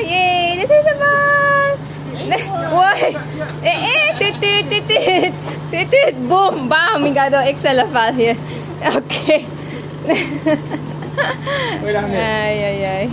Yay! This is the ball! Why? Eh, eh! Toot, toot, toot, toot! Toot, toot! Boom! Bam! We got the Excel file here. Okay. Wait. Ay, ay, ay.